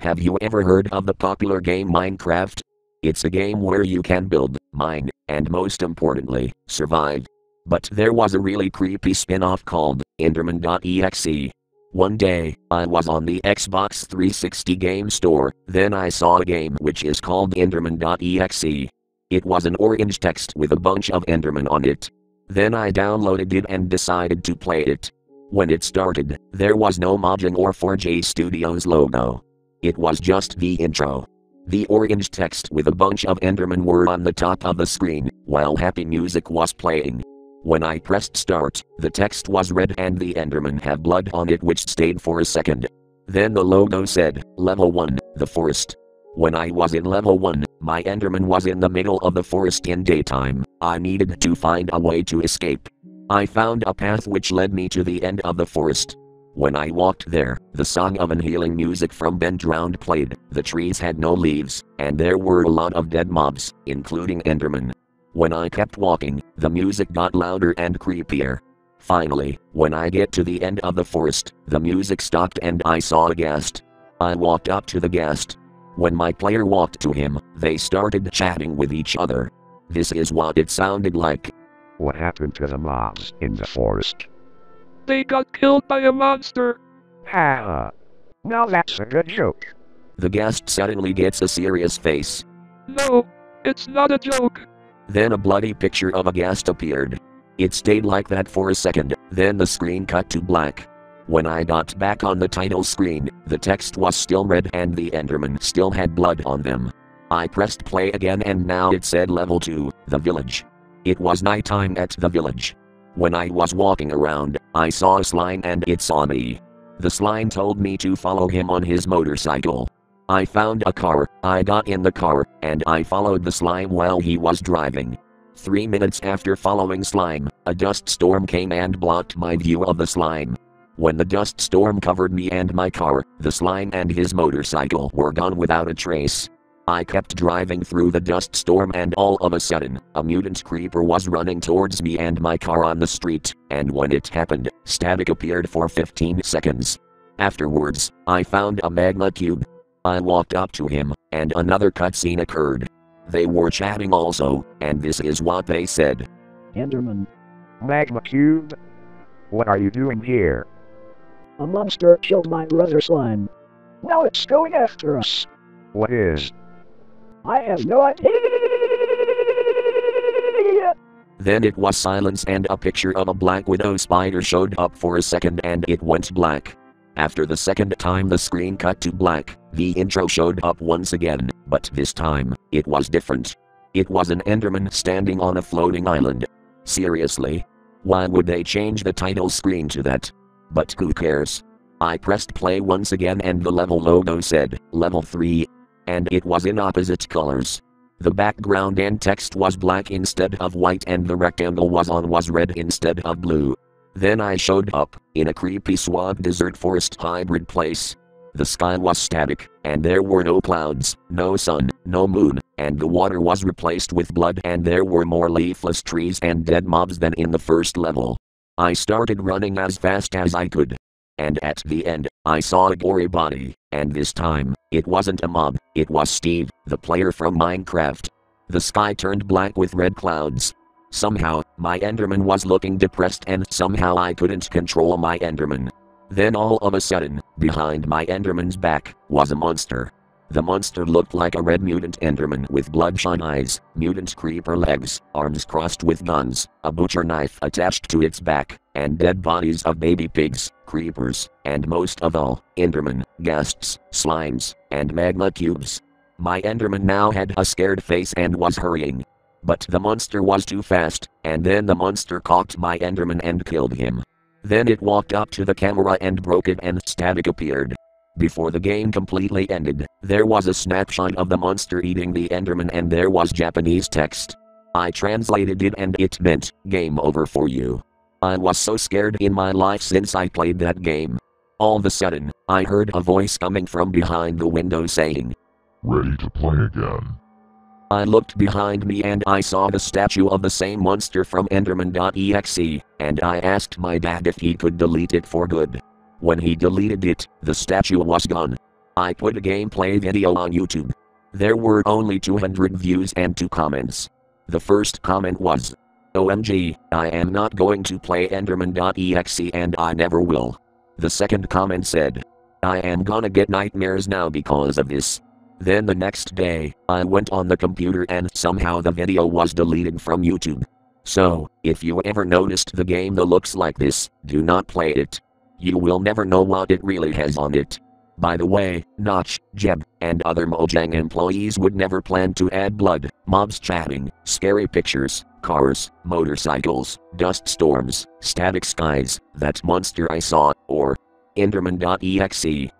Have you ever heard of the popular game Minecraft? It's a game where you can build, mine, and most importantly, survive. But there was a really creepy spin off called Enderman.exe. One day, I was on the Xbox 360 game store, then I saw a game which is called Enderman.exe. It was an orange text with a bunch of Enderman on it. Then I downloaded it and decided to play it. When it started, there was no Mojang or 4J Studios logo. It was just the intro. The orange text with a bunch of Endermen were on the top of the screen, while happy music was playing. When I pressed start, the text was red and the Endermen have blood on it which stayed for a second. Then the logo said, Level 1, the forest. When I was in level 1, my Enderman was in the middle of the forest in daytime. I needed to find a way to escape. I found a path which led me to the end of the forest. When I walked there, the song of an healing music from Ben Drowned played, the trees had no leaves, and there were a lot of dead mobs, including Enderman. When I kept walking, the music got louder and creepier. Finally, when I get to the end of the forest, the music stopped and I saw a ghast. I walked up to the ghast. When my player walked to him, they started chatting with each other. This is what it sounded like. What happened to the mobs in the forest? They got killed by a monster. Ha! Now that's a good joke. The ghast suddenly gets a serious face. No, it's not a joke. Then a bloody picture of a ghast appeared. It stayed like that for a second, then the screen cut to black. When I got back on the title screen, the text was still red and the Enderman still had blood on them. I pressed play again and now it said level 2, the village. It was nighttime at the village. When I was walking around, I saw a slime and it saw me. The slime told me to follow him on his motorcycle. I found a car, I got in the car, and I followed the slime while he was driving. Three minutes after following slime, a dust storm came and blocked my view of the slime. When the dust storm covered me and my car, the slime and his motorcycle were gone without a trace. I kept driving through the dust storm and all of a sudden, a mutant creeper was running towards me and my car on the street, and when it happened, static appeared for 15 seconds. Afterwards, I found a magma cube. I walked up to him, and another cutscene occurred. They were chatting also, and this is what they said. Enderman, Magma Cube? What are you doing here? a monster killed my brother Slime. Now it's going after us. What is? I have no idea. Then it was silence and a picture of a black widow spider showed up for a second and it went black. After the second time the screen cut to black, the intro showed up once again, but this time, it was different. It was an Enderman standing on a floating island. Seriously? Why would they change the title screen to that? But who cares? I pressed play once again and the level logo said, Level 3. And it was in opposite colors. The background and text was black instead of white and the rectangle was on was red instead of blue. Then I showed up, in a creepy swamp desert forest hybrid place. The sky was static, and there were no clouds, no sun, no moon, and the water was replaced with blood and there were more leafless trees and dead mobs than in the first level. I started running as fast as I could. And at the end, I saw a gory body, and this time, it wasn't a mob, it was Steve, the player from Minecraft. The sky turned black with red clouds. Somehow, my Enderman was looking depressed and somehow I couldn't control my Enderman. Then all of a sudden, behind my Enderman's back, was a monster. The monster looked like a red mutant Enderman with bloodshot eyes, mutant creeper legs, arms crossed with guns, a butcher knife attached to its back, and dead bodies of baby pigs, creepers, and most of all, Enderman, ghasts, slimes, and magma cubes. My Enderman now had a scared face and was hurrying. But the monster was too fast, and then the monster caught my Enderman and killed him. Then it walked up to the camera and broke it and static appeared. Before the game completely ended, there was a snapshot of the monster eating the Enderman and there was Japanese text. I translated it and it meant, game over for you. I was so scared in my life since I played that game. All of a sudden, I heard a voice coming from behind the window saying, Ready to play again. I looked behind me and I saw the statue of the same monster from Enderman.exe, and I asked my dad if he could delete it for good. When he deleted it, the statue was gone. I put a gameplay video on YouTube. There were only 200 views and 2 comments. The first comment was, OMG, I am not going to play Enderman.exe and I never will. The second comment said, I am gonna get nightmares now because of this. Then the next day, I went on the computer and somehow the video was deleted from YouTube. So, if you ever noticed the game that looks like this, do not play it. You will never know what it really has on it. By the way, Notch, Jeb, and other Mojang employees would never plan to add blood, mobs chatting, scary pictures, cars, motorcycles, dust storms, static skies, that monster I saw, or Enderman.exe.